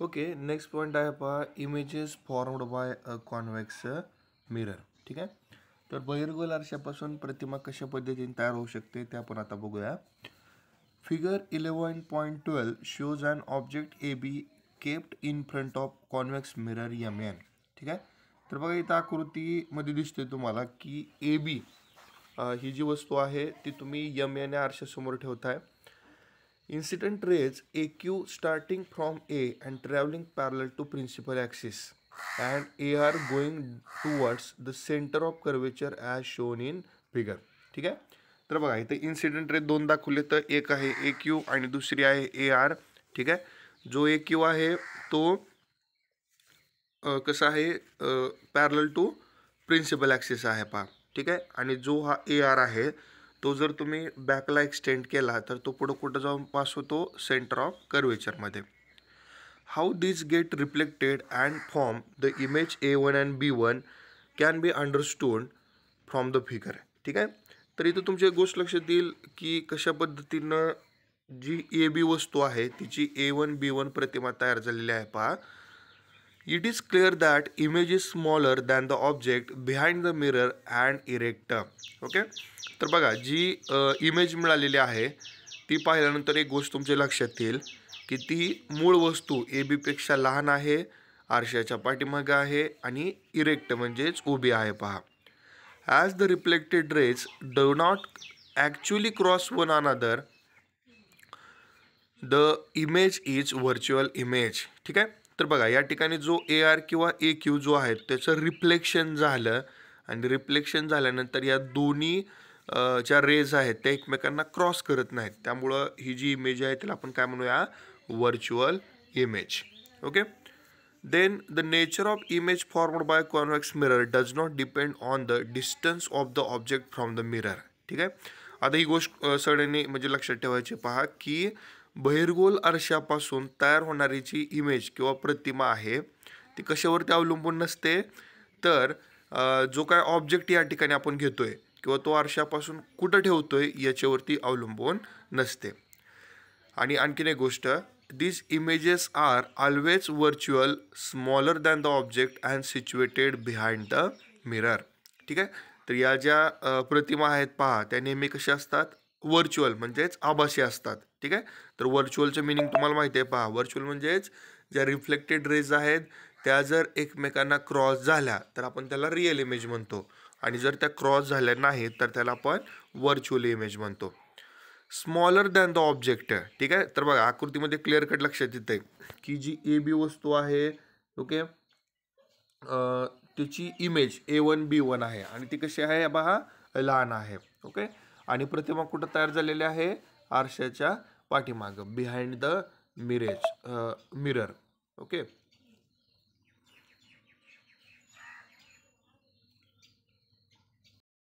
Okay next point आहे पहा images formed by a convex mirror ठीक आहे? तर बहिर्गोल आरशापासून प्रतिमा कशा पद्धतीने तयार होऊ शकते ते आपण आता बघूया. Figure eleven point twelve shows an object A B kept in front of convex mirror M N ठीक आहे? तर बघा इथं आकृतीमध्ये दिसते तुम्हाला की ए बी ही जी वस्तू आहे ती तुम्ही यम एन या आरशासमोर ठेवताय. Incident rays AQ starting from A and traveling parallel to principal axis and AR going towards the center of curvature as shown in figure. ठीक आहे तर बघा इथे इन्सिडेंट रे दोन दाखवले तर एक आहे ए क्यू आणि दुसरी आहे ए आर ठीक आहे जो ए क्यू आहे तो कसा आहे पॅरल टू प्रिन्सिपल ॲक्सिस आहे पहा ठीक आहे आणि जो हा ए आर आहे तो जर तुम्ही बॅकला एक्सटेंड केला तर तो पुढं कुठं जाऊन पास होतो? Centre of कर्वेचरमध्ये how this get reflected and form the image A one and B one can be understood from the figure ठीक आहे? तर इथं तुमची एक गोष्ट लक्षात येईल की कशा पद्धतीनं जी ए बी वस्तू आहे तिची ए वन बी वन प्रतिमा तयार झालेली आहे पहा. It is clear that image is smaller than the object behind the mirror and erect okay तर बघा जी इमेज मिळालेली आहे ती पाहिल्यानंतर एक गोष्ट तुमच्या लक्षात येईल की ती मूळ वस्तू ए बीपेक्षा लहान आहे आरशाच्या पाठीमागे आहे आणि इरेक्ट म्हणजेच उभी आहे. पहा. As the reflected rays do not actually cross one another the image is virtual image ठीक आहे? तर बघा या ठिकाणी जो ए आर किंवा ए क्यू जो आहे त्याचं रिफ्लेक्शन झालं आणि रिफ्लेक्शन झाल्यानंतर या दोन्ही ज्या रेज आहेत त्या एकमेकांना क्रॉस करत नाहीत. त्यामुळं ही जी इमेज आहे त्याला आपण काय म्हणूया? Virtual image okay then the nature of image formed by convex mirror does not depend on the distance of the object from the mirror ठीक आहे? आता ही गोष्ट सगळ्यांनी म्हणजे लक्षात ठेवायची पहा की बहिर्गोल आरशापासून तयार होणारी जी इमेज किंवा प्रतिमा आहे ती कशावरती अवलंबून नसते. तर जो काय ऑब्जेक्ट या ठिकाणी आपण घेतो आहे किंवा तो आरशापासून कुठं ठेवतो आहे याच्यावरती अवलंबून नसते. आणि आणखीन एक गोष्ट these images are always virtual smaller than the object and situated behind the mirror ठीक आहे? तर या ज्या प्रतिमा आहेत पहा त्या नेहमी कशा असतात? व्हर्च्युअल म्हणजेच आभासी असतात. ठीक आहे? तर व्हर्च्युअलचं मिनिंग तुम्हाला माहिती आहे. पहा व्हर्च्युअल म्हणजेच ज्या रिफ्लेक्टेड रेज आहेत त्या जर एकमेकांना क्रॉस झाल्या तर आपण त्याला रिअल इमेज म्हणतो. आणि जर त्या क्रॉस झाल्या नाहीत तर त्याला आपण व्हर्च्युअल इमेज म्हणतो. स्मॉलर दॅन द ऑब्जेक्ट ठीक आहे? तर बघा आकृतीमध्ये क्लिअर कट लक्षात येते की जी ए बी वस्तू आहे ओके त्याची image A one B one आहे. आणि ती कशी आहे? पहा लहान आहे. ओके आणि प्रतिमा कुठं तयार झालेली आहे? आरशाच्या पाठीमागं behind the mirage mirror okay